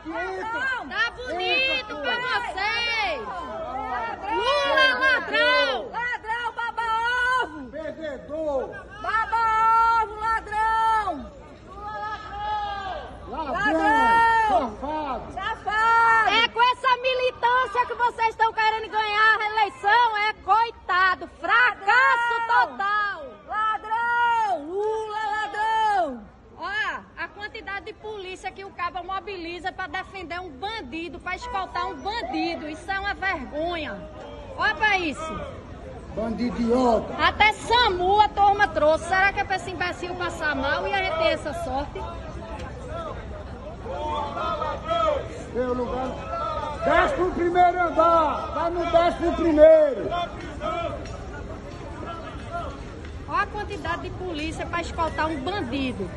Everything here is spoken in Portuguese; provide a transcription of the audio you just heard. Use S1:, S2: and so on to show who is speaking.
S1: aqui!
S2: Tá bonito pra vocês!
S1: Lula ladrão! Ladrão, baba-ovo!
S3: Perdedor!
S1: Baba-ovo, ladrão! Lula ladrão! Ladrão!
S3: Safado!
S1: Safado! É
S2: com essa militância que vocês estão querendo ganhar a eleição, é coitado! Fracasso total! Polícia que o cabo mobiliza para defender um bandido, para escoltar um bandido, isso é uma vergonha. Olha pra isso.
S3: Bandido idiota!
S2: Até SAMU a turma trouxe. Será que é pra esse imbecil passar mal e a gente ter essa sorte?
S3: Seu lugar. Desce pro primeiro andar! Vai no décimo primeiro!
S2: Olha a quantidade de polícia para escoltar um bandido.